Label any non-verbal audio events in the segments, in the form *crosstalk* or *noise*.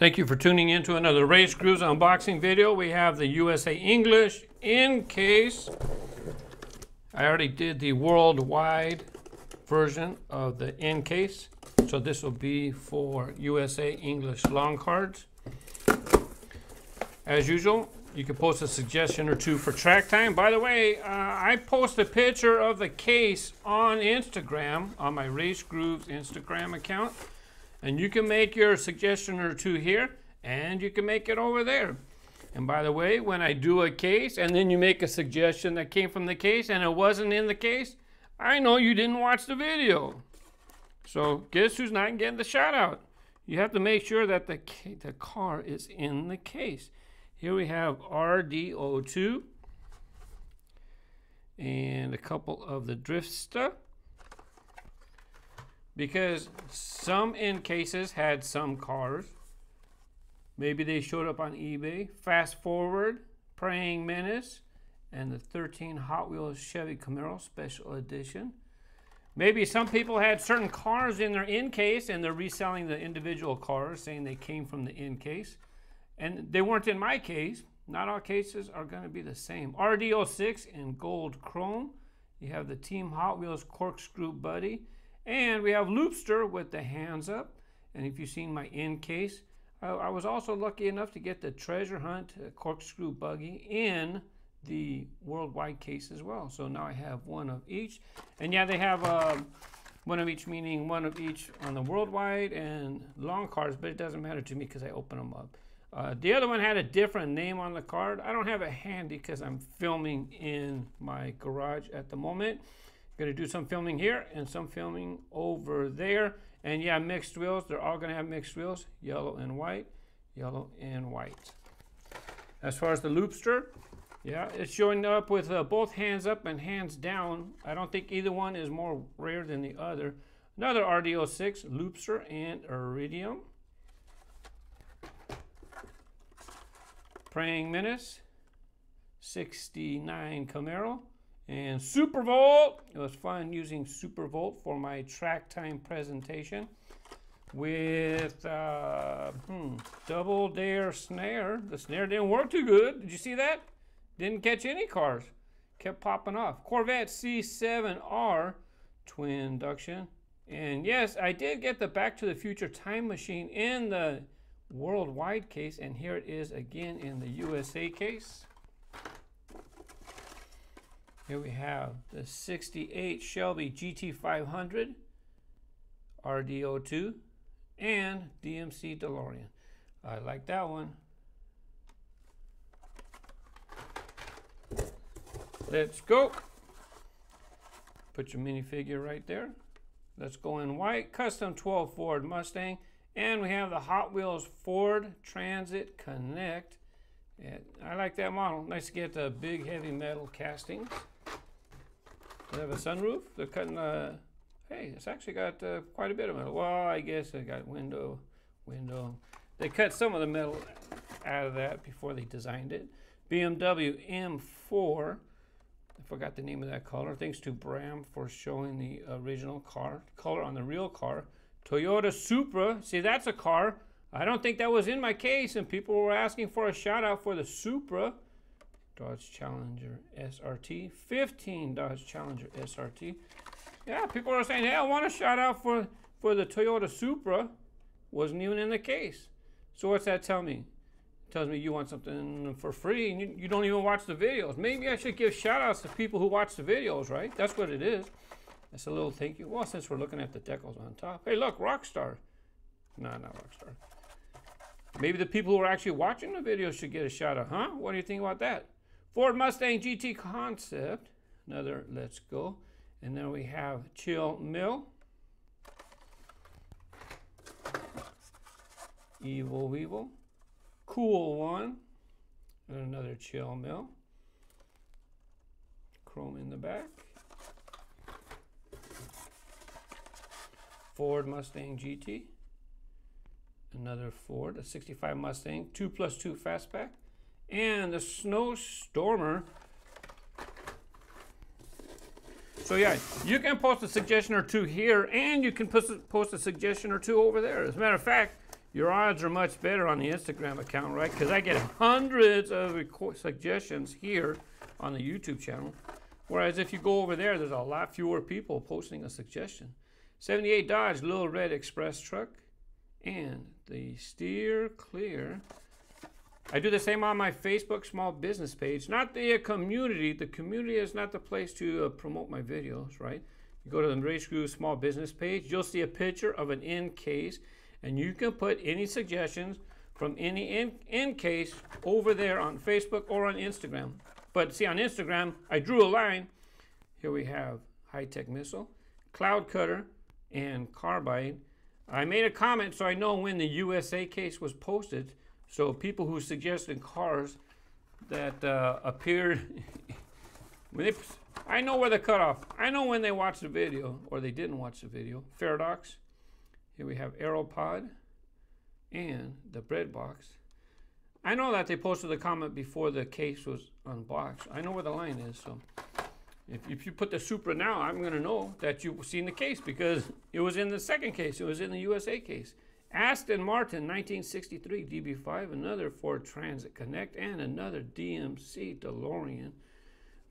Thank you for tuning in to another Race Grooves unboxing video. We have the USA English in case. I already did the worldwide version of the in case. So this will be for USA English long cards. As usual, you can post a suggestion or two for track time. By the way, uh, I post a picture of the case on Instagram, on my Race Grooves Instagram account. And you can make your suggestion or two here, and you can make it over there. And by the way, when I do a case and then you make a suggestion that came from the case and it wasn't in the case, I know you didn't watch the video. So guess who's not getting the shout out? You have to make sure that the, the car is in the case. Here we have RDO2 and a couple of the drift stuff because some in cases had some cars. Maybe they showed up on eBay. Fast forward, Preying Menace, and the 13 Hot Wheels Chevy Camaro Special Edition. Maybe some people had certain cars in their in case and they're reselling the individual cars, saying they came from the in case. And they weren't in my case. Not all cases are going to be the same. RD06 in gold chrome. You have the Team Hot Wheels Corkscrew Buggy. And we have Loopster with the hands up. And if you've seen my end case, I, I was also lucky enough to get the Treasure Hunt uh, Corkscrew Buggy in the worldwide case as well. So now I have one of each. And yeah, they have um, one of each, meaning one of each on the worldwide and long cards, but it doesn't matter to me because I open them up. Uh, the other one had a different name on the card. I don't have it handy because I'm filming in my garage at the moment. Gonna do some filming here and some filming over there. And yeah, mixed wheels. They're all gonna have mixed wheels, yellow and white, yellow and white. As far as the loopster, yeah, it's showing up with uh, both hands up and hands down. I don't think either one is more rare than the other. Another RDO6, loopster and iridium. Preying Menace, 69 Camaro. And SuperVolt, it was fun using SuperVolt for my track time presentation with uh, hmm, double dare snare. The snare didn't work too good. Did you see that? Didn't catch any cars. Kept popping off. Corvette C7R twin induction. And yes, I did get the Back to the Future time machine in the worldwide case. And here it is again in the USA case. Here we have the 68 Shelby GT500 RDO2 and DMC DeLorean. I like that one. Let's go. Put your minifigure right there. Let's go in white. Custom 12 Ford Mustang. And we have the Hot Wheels Ford Transit Connect. And I like that model. Nice to get the big heavy metal castings. They have a sunroof. They're cutting. Uh, hey, it's actually got uh, quite a bit of metal. Well, I guess they got window, window. They cut some of the metal out of that before they designed it. BMW M4. I forgot the name of that color. Thanks to Bram for showing the original car color on the real car. Toyota Supra. See, that's a car. I don't think that was in my case, and people were asking for a shout out for the Supra. Dodge Challenger SRT, 15 Dodge Challenger SRT. Yeah, people are saying, hey, I want a shout out for, for the Toyota Supra. Wasn't even in the case. So what's that tell me? It tells me you want something for free and you, you don't even watch the videos. Maybe I should give shout outs to people who watch the videos, right? That's what it is. That's a little thank you. Well, since we're looking at the decals on top. Hey, look, Rockstar. No, not Rockstar. Maybe the people who are actually watching the video should get a shout out, huh? What do you think about that? Ford Mustang GT Concept, another Let's Go. And then we have Chill Mill. Evil Weevil. Cool One. And another Chill Mill. Chrome in the back. Ford Mustang GT. Another Ford, a 65 Mustang, 2 plus 2 fastback and the snowstormer. So yeah, you can post a suggestion or two here, and you can post a, post a suggestion or two over there. As a matter of fact, your odds are much better on the Instagram account, right? Because I get hundreds of suggestions here on the YouTube channel. Whereas if you go over there, there's a lot fewer people posting a suggestion. 78 Dodge Little Red Express truck and the Steer Clear. I do the same on my Facebook small business page, not the uh, community. The community is not the place to uh, promote my videos, right? You go to the Race Grooves small business page, you'll see a picture of an end case, and you can put any suggestions from any end, case over there on Facebook or on Instagram. But see, on Instagram, I drew a line. Here we have high tech missile, cloud cutter, and carbide. I made a comment so I know when the USA case was posted. So people who suggested cars that uh, appeared, *laughs* when they, I know where the cutoff. I know when they watched the video or they didn't watch the video. Faradox. Here we have Aeropod and the bread box. I know that they posted the comment before the case was unboxed. I know where the line is, so if, if you put the Supra now, I'm going to know that you've seen the case because it was in the second case. It was in the USA case. Aston Martin 1963 DB5, another Ford Transit Connect, and another DMC DeLorean.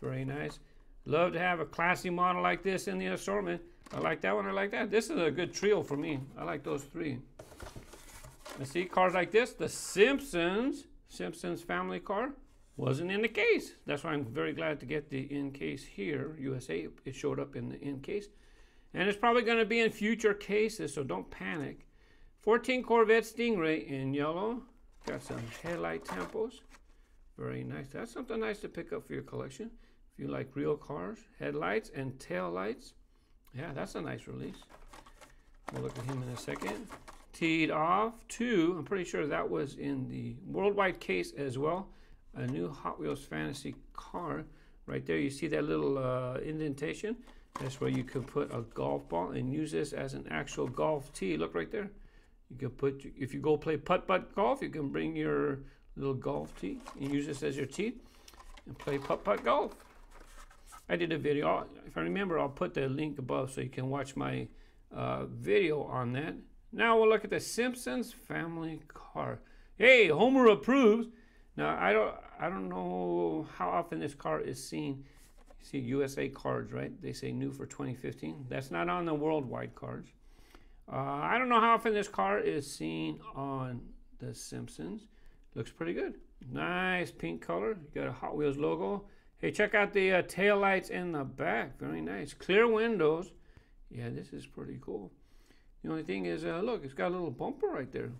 Very nice. Love to have a classy model like this in the assortment. I like that one, I like that. This is a good trio for me. I like those three. And see, cars like this, the Simpsons, Simpsons family car, wasn't in the case. That's why I'm very glad to get the in case here, USA. It showed up in the in case. And it's probably going to be in future cases, so don't panic. 14 Corvette Stingray in yellow. Got some headlight tampos. Very nice. That's something nice to pick up for your collection. If you like real cars, headlights and tail lights. Yeah, that's a nice release. We'll look at him in a second teed off to, I'm pretty sure that was in the worldwide case as well, a new Hot Wheels Fantasy car. Right there, you see that little uh, indentation? That's where you can put a golf ball and use this as an actual golf tee. Look right there. You can put, if you go play putt-putt golf, you can bring your little golf tee and use this as your tee and play putt-putt golf. I did a video. If I remember, I'll put the link above so you can watch my uh, video on that. Now we'll look at the Simpsons family car. Hey, Homer approves. Now I don't I don't know how often this car is seen. You see USA cards, right? They say new for 2015. That's not on the worldwide cards. Uh, I don't know how often this car is seen on The Simpsons. Looks pretty good. Nice pink color. You got a Hot Wheels logo. Hey, check out the uh, tail lights in the back. Very nice. Clear windows. Yeah, this is pretty cool. The only thing is, uh, look, it's got a little bumper right there.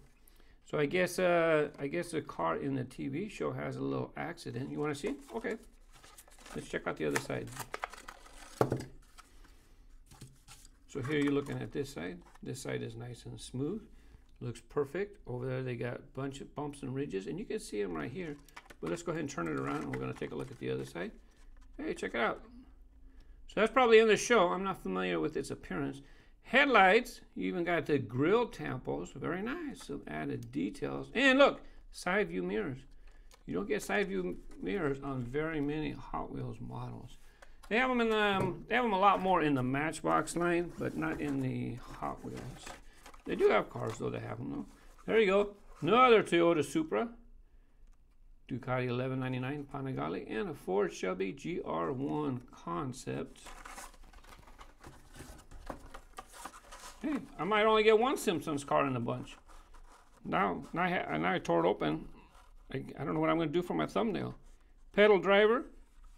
So I guess uh, I guess the car in the TV show has a little accident. You want to see? Okay. Let's check out the other side. So here you're looking at this side. This side is nice and smooth. Looks perfect. Over there they got a bunch of bumps and ridges, and you can see them right here. But let's go ahead and turn it around, and we're going to take a look at the other side. Hey, check it out. So that's probably in the show. I'm not familiar with its appearance. Headlights, you even got the grill tampos, very nice, some added details. And look, side view mirrors. You don't get side view mirrors on very many Hot Wheels models. They have them in the, um, they have them a lot more in the Matchbox line, but not in the Hot Wheels. They do have cars though, they have them though. There you go, another Toyota Supra, Ducati 1199 Panigale, and a Ford Shelby GR1 Concept. Hey, I might only get one Simpsons car in the bunch. Now, now I, now I tore it open. I, I don't know what I'm going to do for my thumbnail. Pedal driver,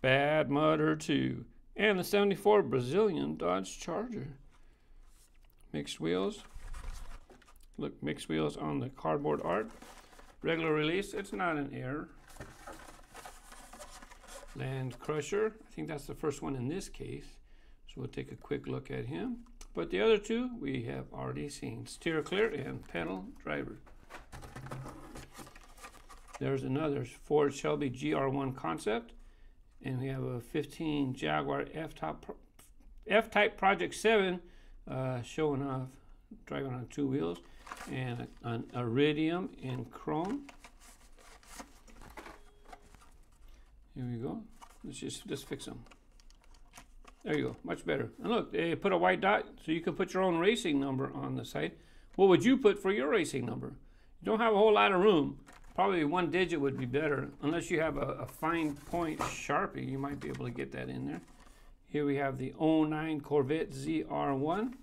Bad Mudder 2, and the 74 Brazilian Dodge Charger. Mixed wheels. Look, mixed wheels on the cardboard art. Regular release, it's not an error. Land Crusher, I think that's the first one in this case. So we'll take a quick look at him. But the other two we have already seen, steer clear and pedal driver. There's another Ford Shelby GR1 concept, and we have a 15 Jaguar F-Type F-Type Project 7 uh, showing off driving on two wheels, and an Iridium in chrome. Here we go. Let's just just fix them. There you go, much better. And look, they put a white dot so you can put your own racing number on the site. What would you put for your racing number? You don't have a whole lot of room. Probably one digit would be better. Unless you have a, a fine point Sharpie, you might be able to get that in there. Here we have the 09 Corvette ZR1.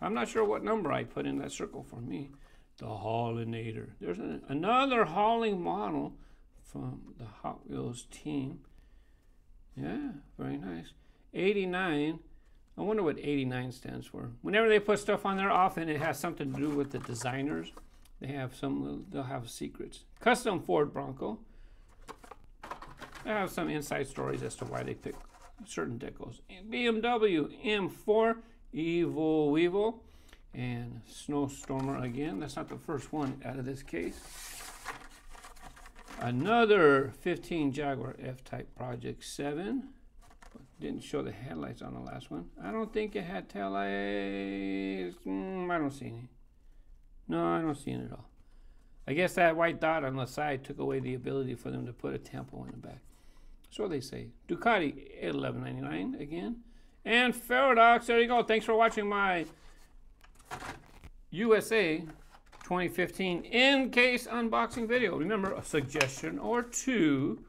I'm not sure what number I put in that circle for me. The Haulinator. There's an, another hauling model from the Hot Wheels team. Yeah, very nice. 89. I wonder what 89 stands for. Whenever they put stuff on there, often it has something to do with the designers. They have some, they'll have secrets. Custom Ford Bronco. I have some inside stories as to why they pick certain decals. BMW M4 Evil Weevil and Snowstormer again. That's not the first one out of this case. Another 15 Jaguar F-Type Project 7. Didn't show the headlights on the last one. I don't think it had tail lights. Mm, I don't see any. No, I don't see any at all. I guess that white dot on the side took away the ability for them to put a tampo in the back. So they say. Ducati at 1199 again. And Faradox, there you go. Thanks for watching my USA 2015 in case unboxing video. Remember, a suggestion or two.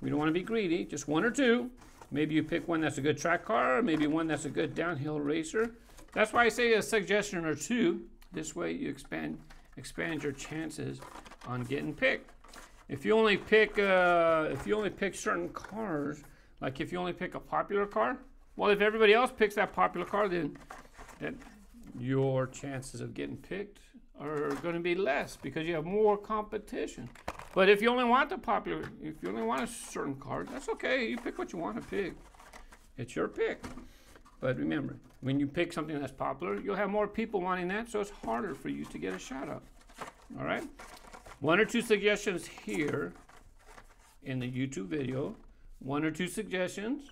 We don't want to be greedy, just one or two. Maybe you pick one that's a good track car, maybe one that's a good downhill racer. That's why I say a suggestion or two. This way you expand expand your chances on getting picked. If you only pick uh, if you only pick certain cars, like if you only pick a popular car, well, if everybody else picks that popular car, then then your chances of getting picked are going to be less because you have more competition. But if you only want the popular, if you only want a certain car, that's okay. You pick what you want to pick. It's your pick. But remember, when you pick something that's popular, you'll have more people wanting that, so it's harder for you to get a shout out. All right? One or two suggestions here in the YouTube video. One or two suggestions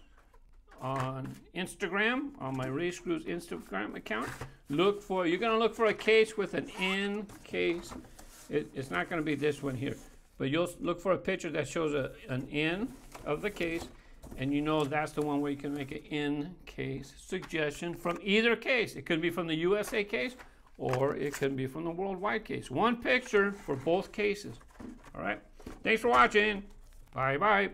on Instagram, on my Race Grooves Instagram account. Look for, you're going to look for a case with an N case. It, it's not going to be this one here, but you'll look for a picture that shows a, an N of the case, and you know that's the one where you can make an N case suggestion from either case. It could be from the USA case, or it could be from the worldwide case. One picture for both cases. All right. Thanks for watching. Bye bye.